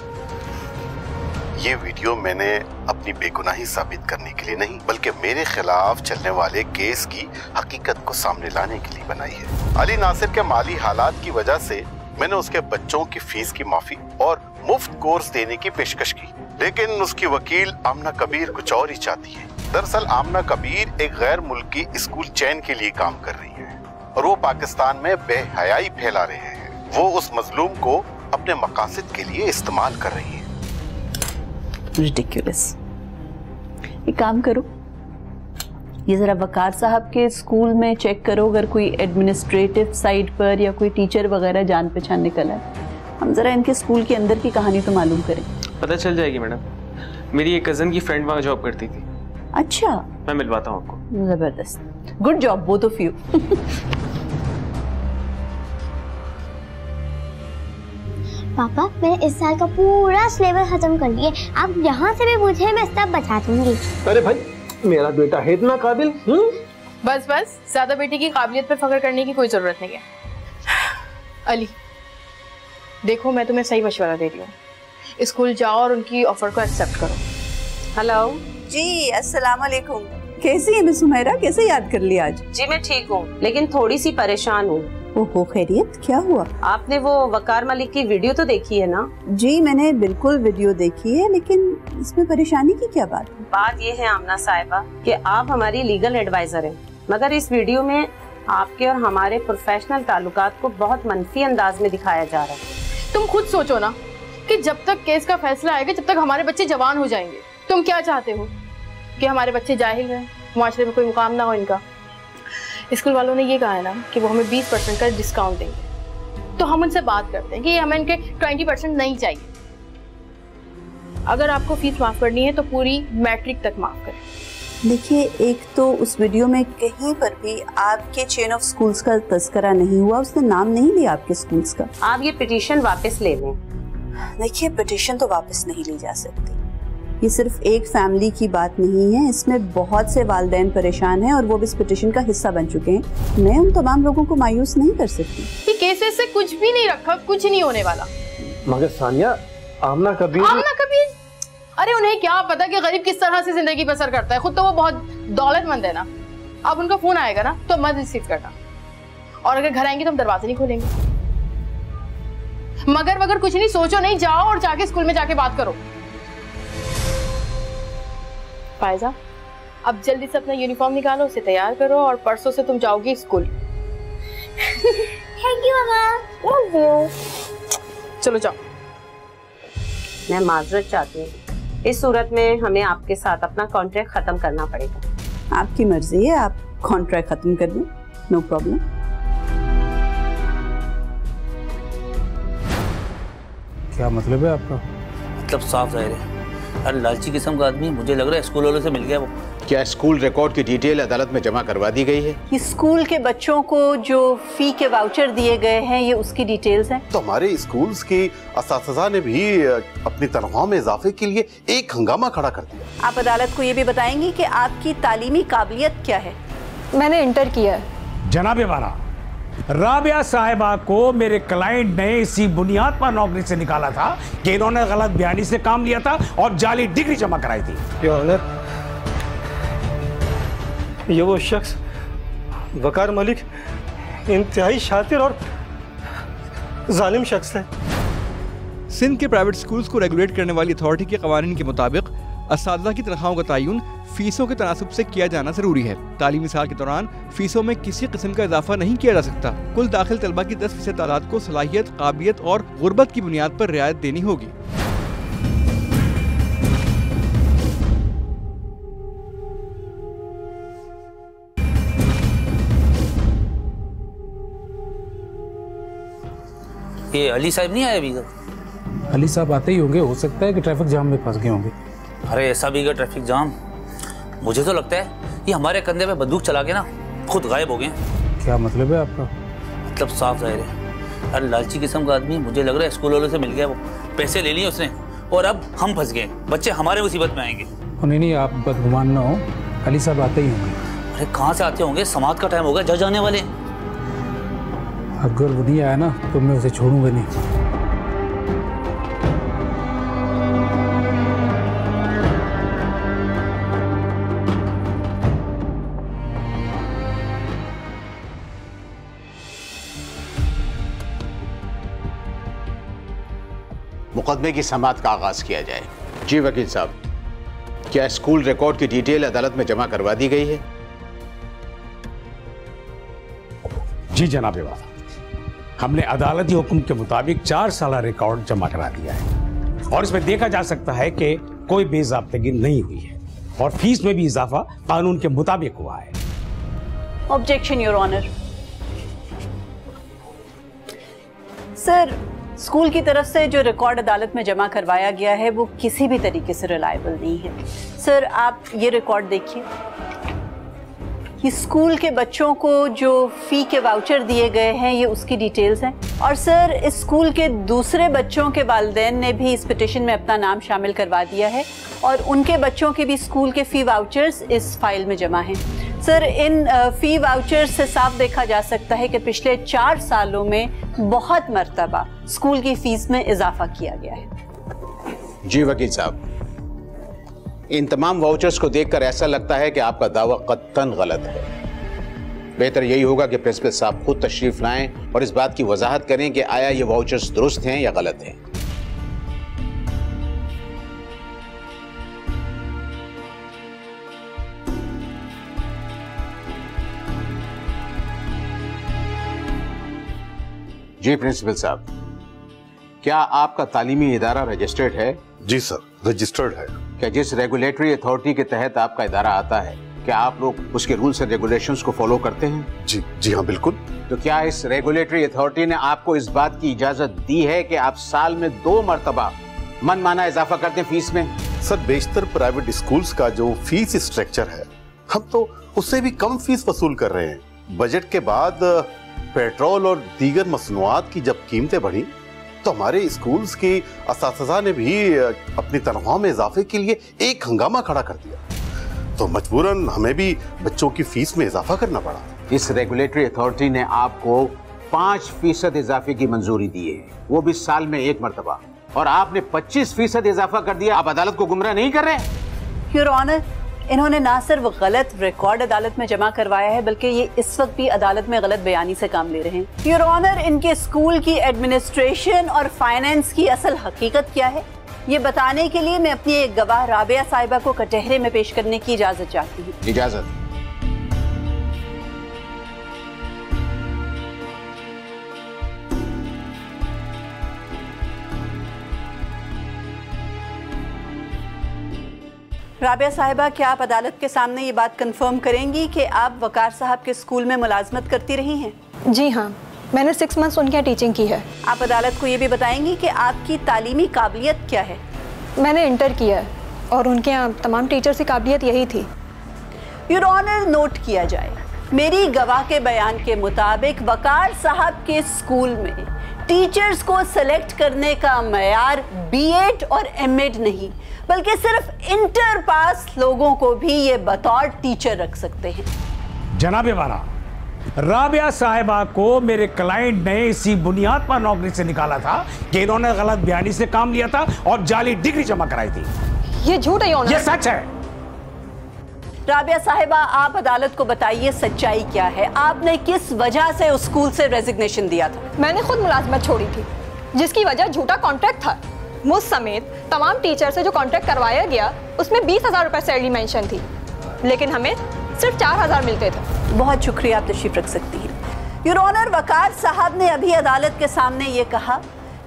ये वीडियो मैंने अपनी बेगुनाही साबित करने के लिए नहीं बल्कि मेरे खिलाफ चलने वाले केस की हकीकत को सामने लाने के लिए बनाई है। अली नासिर के माली हालात की वजह से मैंने उसके बच्चों की फ़ीस की माफ़ी और मुफ़्त कोर्स देने की पेशकश की। लेकिन उसकी वकील आमना कबीर कुछ और ही चाहती है। दरअसल आमना कबीर एक गैर मुल्की स्कूल चैन के लिए काम कर रही है और वो पाकिस्तान में बेहयाई फैला रहे हैं। वो उस मजलूम को अपने मकासद के लिए इस्तेमाल कर रही है। एक काम करो ये जरा वकार साहब के स्कूल में चेक करो अगर कोई एडमिनिस्ट्रेटिव साइड पर या कोई टीचर वगैरह जान पहचान निकला है हम जरा इनके स्कूल के अंदर की कहानी तो मालूम करें। पता चल जाएगी मैडम। मेरी एक कज़न की फ्रेंड वहाँ जॉब करती थी। अच्छा। मैं मिलवाता हूँ आपको। ज़बरदस्त। Good job both of you पापा मैंने इस साल का पूरा सिलेबस खत्म कर लिया आप यहाँ से भी पूछे मैं सब बता दूँगी। अरे भाई मेरा बेटा है इतना काबिल हम्म? बस बस ज़्यादा बेटी की काबिलियत पर फख्र करने की कोई ज़रूरत नहीं है। अली देखो मैं तुम्हें सही मशवरा दे रही हूँ। स्कूल जाओ और उनकी ऑफ़र को एक्सेप्ट करो। हेलो जी अस्सलाम वालेकुम कैसी है मैं सुमेरा कैसे याद कर लिया आज? जी मैं ठीक हूँ लेकिन थोड़ी सी परेशान हूँ। ओहो खैरियत? क्या हुआ? आपने वो वकार मलिक की वीडियो तो देखी है ना? जी मैंने बिल्कुल वीडियो देखी है लेकिन इसमें परेशानी की क्या बात है? बात ये है आमना साहिबा कि आप हमारी लीगल एडवाइजर हैं। मगर इस वीडियो में आपके और हमारे प्रोफेशनल ताल्लुकात को बहुत मनफी अंदाज में दिखाया जा रहा है। तुम खुद सोचो ना कि जब तक केस का फैसला आएगा जब तक हमारे बच्चे जवान हो जाएँगे तुम क्या चाहते हो? कि हमारे बच्चे जाहिल हैं मुआशरे में कोई मुकाम ना हो इनका। स्कूल वालों ने ये कहा है ना कि वो हमें 20 परसेंट का डिस्काउंट देंगे। तो हम उनसे बात करते हैं कि हमें इनके 20 परसेंट नहीं चाहिए। अगर आपको फ़ीस माफ़ करनी है तो पूरी मैट्रिक तक माफ़ करें। देखिए एक तो उस वीडियो में कहीं पर भी आपके चेन ऑफ़ स्कूल्स का तस्करा नहीं हुआ उसने नाम नहीं लिया आपके स्कूल्स का। आप ये पिटीशन वापस ले लें। देखिए पिटीशन तो वापस नहीं ली जा सकती। ये सिर्फ़ एक फैमिली की बात नहीं है इसमें बहुत से वालदेन परेशान हैं और वो भी इस पिटिशन का हिस्सा बन चुके हैं। मैं उन तमाम लोगों को मायूस नहीं कर सकती। ये केसेस से कुछ भी नहीं रखा कुछ नहीं होने वाला। मगर सानिया आमना कबीर आमना कबीर? अरे उन्हें क्या पता कि गरीब किस तरह से ज़िंदगी बसर करता है। खुद तो वो बहुत दौलतमंद है ना। अब उनका फ़ोन आएगा ना तो मत रिसीव करना। और अगर घर आएँगे तो हम दरवाजे नहीं खोलेंगे। मगर वगर कुछ नहीं सोचो नहीं जाओ और जाके स्कूल में जाके बात करो। फायजा। अब जल्दी से अपना यूनिफॉर्म निकालो उसे तैयार करो और परसों से तुम जाओगी स्कूल थैंक यू मामा लव यू चलो जाओ। मैं माजरत चाहती हूँ। इस सूरत में हमें आपके साथ अपना कॉन्ट्रैक्ट खत्म करना पड़ेगा। आपकी मर्ज़ी है आप कॉन्ट्रैक्ट खत्म कर दें। नो प्रॉब्लम क्या मतलब है आपका? मतलब साफ़ ज़ाहिर है। अरे लालची किस्म का आदमी मुझे लग रहा है स्कूल वालों से मिल गया वो। क्या स्कूल रिकॉर्ड की डिटेल अदालत में जमा करवा दी गई है? ये स्कूल के बच्चों को जो फ़ी के वाउचर दिए गए हैं ये उसकी डिटेल्स हैं। तो हमारे स्कूल्स की असातजा ने भी अपनी तनख्वाह में इजाफे के लिए एक हंगामा खड़ा कर दिया। आप अदालत को ये भी बताएँगी कि आपकी तालीमी काबिलियत क्या है? मैंने इंटर किया है। जनाबे वाला राबिया साहिबा को मेरे क्लाइंट ने इसी बुनियाद पर नौकरी से निकाला था कि इन्होंने गलत बयानी से काम लिया था और जाली डिग्री जमा कराई थी। ऑनर ये वो शख्स वकार मलिक इंतहाई शातिर और जालिम शख्स है। सिंध के प्राइवेट स्कूल्स को रेगुलेट करने वाली अथॉरिटी के कवानीन के मुताबिक इस की तनख्वाहों का तयन फीसों के तनासब से किया जाना ज़रूरी है। तालीमी साल के दौरान फीसों में किसी किस्म का इजाफा नहीं किया जा सकता। कुल दाखिल तलबा की दस फ़ीसद तादाद को सलाहियत काबिलियत और गुर्बत की बुनियाद पर रियायत देनी होगी। ये अली साहब नहीं आए अभी तक? अली साहब आते ही होंगे हो सकता है कि ट्रैफ़िक जाम में फंस गए होंगे। अरे ऐसा भी गया ट्रैफ़िक जाम? मुझे तो लगता है ये हमारे कंधे पे बंदूक चला के ना खुद गायब हो गए क्या मतलब है आपका? मतलब साफ़ ज़ाहिर है। अरे लालची किस्म का आदमी मुझे लग रहा है स्कूल वालों से मिल गया वो। पैसे ले लिए उसने और अब हम फंस गए बच्चे हमारे मुसीबत में आएँगे। नहीं नहीं आप बदगुमान ना हो। अली साहब आते ही होंगे। अरे कहाँ से आते होंगे? समाज का टाइम होगा जज आने वाले अगर वो नहीं आया ना तो मैं उसे छोड़ूँगा नहीं। मुकदमे की समात का आगाज़ किया जाए। जी वकील साहब क्या स्कूल रिकॉर्ड की डिटेल अदालत में जमा करवा दी गई है? जी जनाब वाला हमने अदालती हुक्म के मुताबिक चार साल रिकॉर्ड जमा करा दिया है। और इसमें देखा जा सकता है कि कोई बेजाबतगी नहीं हुई है और फ़ीस में भी इजाफा कानून के मुताबिक हुआ है। Objection your honour sir school की तरफ़ से जो रिकॉर्ड अदालत में जमा करवाया गया है, वो किसी भी तरीके से रिलायबल नहीं है। सर, आप ये रिकॉर्ड देखिए कि स्कूल के बच्चों को जो फ़ी के वाउचर दिए गए हैं, ये उसकी डिटेल्स हैं। और सर, इस स्कूल के दूसरे बच्चों के वालदेन ने भी इस पिटिशन में अपना नाम शामिल करवा दिया है और उनके बच्चों के भी स्कूल के फ़ी वाउचर्स इस फ़ाइल में जमा हैं। सर, इन फ़ी वाउचर्स से साफ़ देखा जा सकता है कि पिछले चार सालों में बहुत मरतबा स्कूल की फ़ीस में इजाफा किया गया है। जी वकील साहब, इन तमाम वाउचर्स को देखकर ऐसा लगता है कि आपका दावा कत्तन गलत है। बेहतर यही होगा कि प्रिंसिपल साहब खुद तशरीफ़ लाएँ और इस बात की वजाहत करें कि आया ये वाउचर्स दुरुस्त हैं या गलत हैं। जी प्रिंसिपल साहब। क्या आपका तालीमी इदारा रजिस्टर्ड है? जी सर रजिस्टर्ड है। क्या जिस रेगुलेटरी अथॉरिटी के तहत आपका इदारा आता है क्या आप लोग उसके रूल्स एंड रेगुलेशंस को फॉलो करते हैं? जी जी हाँ बिल्कुल। तो क्या इस रेगुलेटरी अथॉरिटी ने आपको इस बात की इजाज़त दी है कि आप साल में दो मरतबा मन माना इजाफा करते हैं फ़ीस में? सर बेशतर प्राइवेट स्कूल्स का जो फ़ीस स्ट्रक्चर है हम तो उससे भी कम फ़ीस वसूल कर रहे हैं। बजट के बाद पेट्रोल और दीगर मसनुआत की जब कीमतें बढ़ी तो हमारे स्कूल्स की इस ने भी अपनी तनख्वाह में इजाफे के लिए एक हंगामा खड़ा कर दिया। तो मजबूरन हमें भी बच्चों की फ़ीस में इजाफा करना पड़ा। इस रेगुलेटरी अथॉरिटी ने आपको पाँच फ़ीसद इजाफे की मंजूरी दी है। वो भी साल में एक मरतबा। और आपने पच्चीस फ़ीसद इजाफा कर दिया। आप अदालत को गुमराह नहीं कर रहे योर ऑनर इन्होंने ना सिर्फ़ गलत रिकॉर्ड अदालत में जमा करवाया है, बल्कि ये इस वक्त भी अदालत में गलत बयानी से काम ले रहे हैं। योर ऑनर इनके स्कूल की एडमिनिस्ट्रेशन और फाइनेंस की असल हकीकत क्या है? ये बताने के लिए मैं अपनी एक गवाह राबिया साहिबा को कटहरे में पेश करने की इजाज़त चाहती हूँ। इजाज़त? राबिया साहिबा क्या आप अदालत के सामने ये बात कंफर्म करेंगी कि आप वकार साहब के स्कूल में मुलाजमत करती रही हैं? जी हाँ मैंने सिक्स मंथ्स उनके यहाँ टीचिंग की है। आप अदालत को ये भी बताएँगी कि आपकी तालीमी काबिलियत क्या है? मैंने इंटर किया है और उनके यहाँ तमाम टीचर्स की काबिलियत यही थी। योर ऑनर नोट किया जाए मेरी गवाह के बयान के मुताबिक वकार साहब के स्कूल में टीचर्स को सेलेक्ट करने का मैार बीएड और एमएड नहीं बल्कि सिर्फ़ इंटर पास लोगों को भी ये बतौर टीचर रख सकते हैं। जनाबे वाला राबिया साहिबा को मेरे क्लाइंट ने इसी बुनियाद पर नौकरी से निकाला था कि इन्होंने गलत बयानी से काम लिया था और जाली डिग्री जमा कराई थी। ये झूठ है ये सच है। राबिया साहिबा आप अदालत को बताइए सच्चाई क्या है? आपने किस वजह से उस स्कूल से रेजिग्नेशन दिया था? मैंने खुद मुलाजमत छोड़ी थी जिसकी वजह झूठा कॉन्ट्रैक्ट था। मुझ समेत तमाम टीचर से जो कॉन्ट्रैक्ट करवाया गया उसमें बीस हज़ार रुपए सैलरी मेंशन थी। लेकिन हमें सिर्फ़ चार हज़ार मिलते थे। बहुत शुक्रिया आप तशरीफ़ रख सकती हैं। यूर ऑनर वकार साहब ने अभी अदालत के सामने ये कहा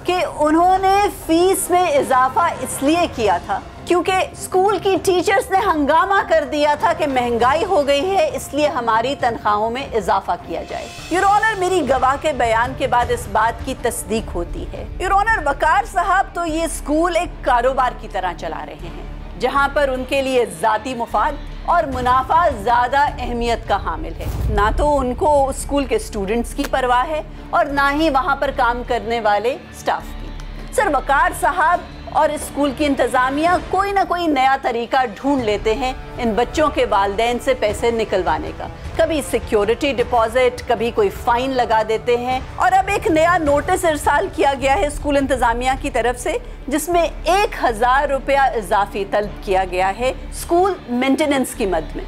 कि उन्होंने फ़ीस में इजाफा इसलिए किया था क्योंकि स्कूल की टीचर्स ने हंगामा कर दिया था कि महँगाई हो गई है, इसलिए हमारी तनख्वाहों में इजाफा किया जाए। यूर ऑनर मेरी गवाह के बयान के बाद इस बात की तस्दीक होती है। यूर ऑनर वकार साहब तो ये स्कूल एक कारोबार की तरह चला रहे हैं, जहाँ पर उनके लिए जाती मुफाद और मुनाफा ज़्यादा अहमियत का हामिल है। ना तो उनको स्कूल के स्टूडेंट्स की परवाह है और ना ही वहाँ पर काम करने वाले स्टाफ की। सर, वकार साहब और स्कूल की इंतज़ामिया कोई ना कोई नया तरीका ढूंढ लेते हैं इन बच्चों के वालदेन से पैसे निकलवाने का। कभी सिक्योरिटी डिपॉजिट, कभी कोई फाइन लगा देते हैं। और अब एक नया नोटिस इरसाल किया गया है स्कूल इंतज़ामिया की तरफ़ से, जिसमें एक हज़ार रुपया इजाफी तलब किया गया है स्कूल मेंटेनेंस की मद में।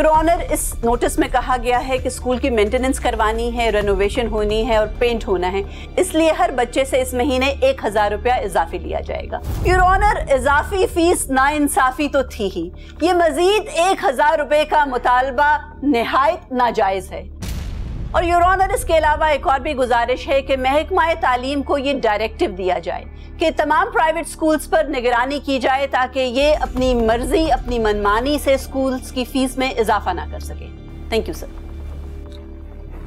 योर ऑनर इस नोटिस में कहा गया है कि स्कूल की मेंटेनेंस करवानी है रेनोवेशन होनी है और पेंट होना है। इसलिए हर बच्चे से इस महीने एक हज़ार रुपया इजाफी लिया जाएगा। योर ऑनर इजाफी फ़ीस ना इंसाफी तो थी ही। ये मजीद एक हज़ार रुपए का मुतालबा नहायत नाजायज है। और योर ऑनर इसके अलावा एक और भी गुजारिश है कि महकमा तालीम को ये डायरेक्टिव दिया जाए। कि तमाम प्राइवेट स्कूल्स पर निगरानी की जाए ताकि ये अपनी मर्ज़ी अपनी मनमानी से स्कूल्स की फ़ीस में इजाफा ना कर सके। थैंक यू सर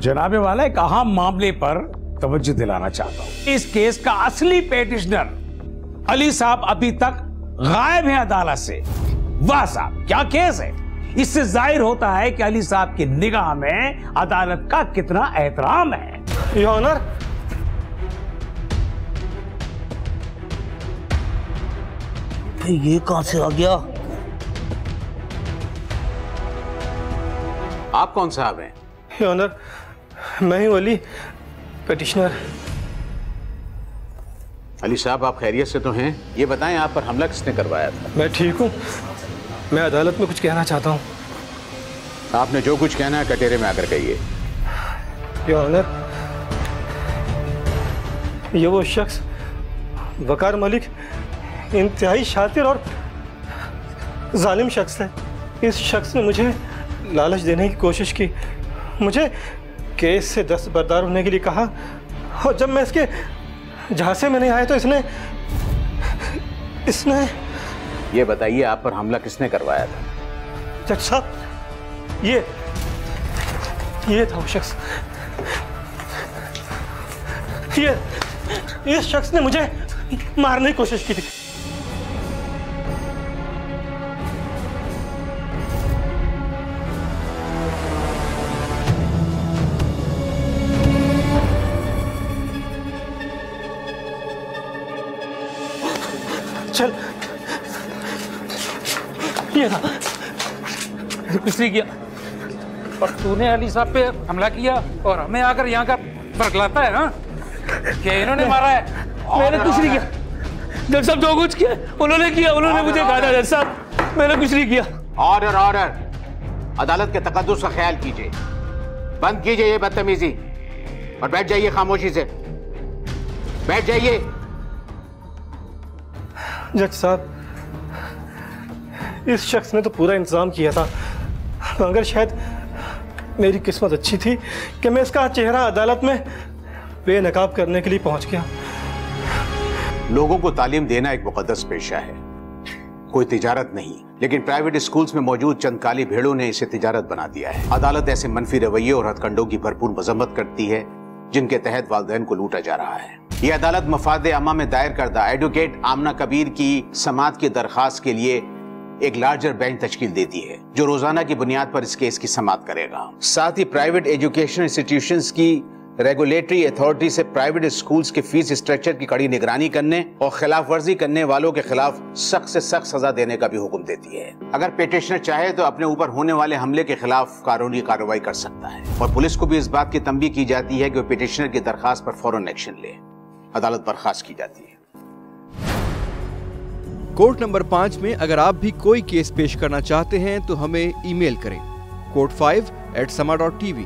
जनाबे वाला एक अहम मामले पर तवज्जो दिलाना चाहता हूँ। इस केस का असली पेटिशनर अली साहब अभी तक गायब है अदालत से। वाह साहब क्या केस है? इससे ज़ाहिर होता है कि अली साहब की निगाह में अदालत का कितना एहतराम है। ये कहाँ से आ गया? आप कौन साहब हैं? ऑनर मैं ही अली पेटिशनर अली साहब आप खैरियत से तो हैं? ये बताएँ आप पर हमला किसने करवाया था? मैं ठीक हूँ। मैं अदालत में कुछ कहना चाहता हूँ। आपने जो कुछ कहना है कटेरे में आकर कहिए। ऑनर ये वो शख्स वकार मलिक इंतहाई शातिर और जालिम शख्स है। इस शख्स ने मुझे लालच देने की कोशिश की। मुझे केस से दस्तबरदार होने के लिए कहा। और जब मैं इसके झांसे में नहीं आया तो इसने इसने ये बताइए आप पर हमला किसने करवाया था? जज साहब ये ये था वो शख्स। ये इस शख्स ने मुझे मारने की कोशिश की थी। कुछ नहीं किया। और तूने अली साहब पे हमला किया और हमें आकर यहाँ का बरगलाता है हाँ? क्या इन्होंने मारा है? मैंने कुछ नहीं किया। जज साहब जो कुछ किया उन्होंने किया उन्होंने मुझे कहा था जज साहब। मैंने कुछ नहीं किया। ऑर्डर ऑर्डर अदालत के तकदस का ख्याल कीजिए। बंद कीजिए ये बदतमीजी और बैठ जाइए खामोशी से। बैठ जाइए। जज साहब इस शख्स ने तो पूरा इंतज़ाम किया था। मगर शायद मेरी किस्मत अच्छी थी कि मैं इसका चेहरा अदालत में बेनकाब करने के लिए पहुँच गया। लोगों को तालीम देना एक मुकदस पेशा है। कोई तिजारत नहीं, लेकिन प्राइवेट स्कूल्स में मौजूद चंद काली भेड़ों ने इसे तिजारत बना दिया है। अदालत ऐसे मनफी रवैये और हथकंडों की भरपूर मजम्मत करती है, जिनके तहत वालदेन को लूटा जा रहा है। ये अदालत मफाद अमा में दायर करदा एडवोकेट आमना कबीर की समात की दरखास्त के लिए एक लार्जर बेंच तश्कील देती है, जो रोज़ाना की बुनियाद पर इस केस की समाप्त करेगा। साथ ही प्राइवेट एजुकेशन इंस्टीट्यूशन की रेगुलेटरी अथॉरिटी से प्राइवेट स्कूल्स के फ़ीस स्ट्रक्चर की कड़ी निगरानी करने और खिलाफ वर्जी करने वालों के खिलाफ सख्त से सख्त सजा देने का भी हुक्म देती है। अगर पेटिशनर चाहे तो अपने ऊपर होने वाले हमले के खिलाफ कानूनी कार्रवाई कर सकता है और पुलिस को भी इस बात की तंबी की जाती है कि वो पिटिशनर की दरखास्त पर फ़ौरन एक्शन ले। अदालत बर्खास्त की जाती है। कोर्ट नंबर पाँच में अगर आप भी कोई केस पेश करना चाहते हैं तो हमें ईमेल करें। Court five eight Samaa dot TV